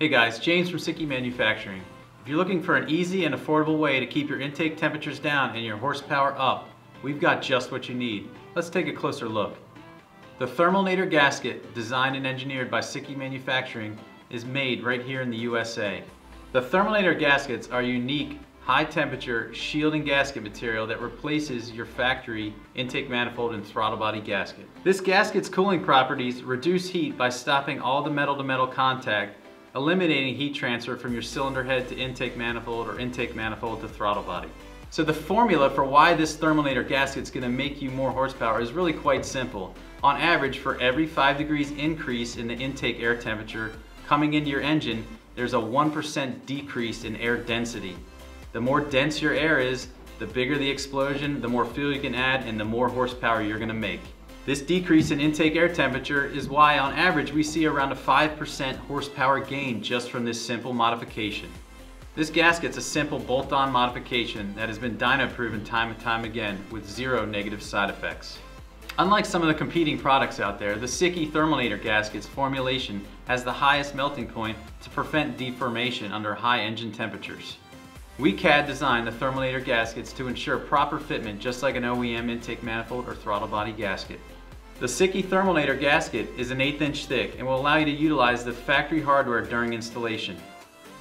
Hey guys, James from SIKKY Manufacturing. If you're looking for an easy and affordable way to keep your intake temperatures down and your horsepower up, we've got just what you need. Let's take a closer look. The Thermalnator gasket, designed and engineered by SIKKY Manufacturing, is made right here in the USA. The Thermalnator gaskets are unique high temperature shielding gasket material that replaces your factory intake manifold and throttle body gasket. This gasket's cooling properties reduce heat by stopping all the metal to metal contact, eliminating heat transfer from your cylinder head to intake manifold or intake manifold to throttle body. So the formula for why this Thermalnator gasket is going to make you more horsepower is really quite simple. On average, for every 5 degrees increase in the intake air temperature coming into your engine, there's a 1% decrease in air density. The more dense your air is, the bigger the explosion, the more fuel you can add, and the more horsepower you're gonna make. This decrease in intake air temperature is why on average we see around a 5% horsepower gain just from this simple modification. This gasket's a simple bolt-on modification that has been dyno proven time and time again with zero negative side effects. Unlike some of the competing products out there, the SIKKY Thermalnator gasket's formulation has the highest melting point to prevent deformation under high engine temperatures. We CAD designed the Thermalnator gaskets to ensure proper fitment just like an OEM intake manifold or throttle body gasket. The SIKKY Thermalnator gasket is an eighth inch thick and will allow you to utilize the factory hardware during installation.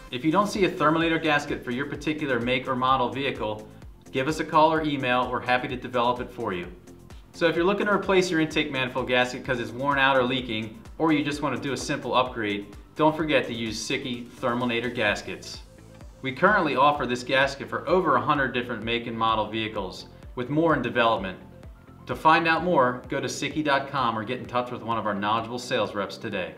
If you don't see a Thermalnator gasket for your particular make or model vehicle, give us a call or email, we're happy to develop it for you. So if you're looking to replace your intake manifold gasket because it's worn out or leaking, or you just want to do a simple upgrade, don't forget to use SIKKY Thermalnator gaskets. We currently offer this gasket for over 100 different make and model vehicles, with more in development. To find out more, go to SIKKY.com or get in touch with one of our knowledgeable sales reps today.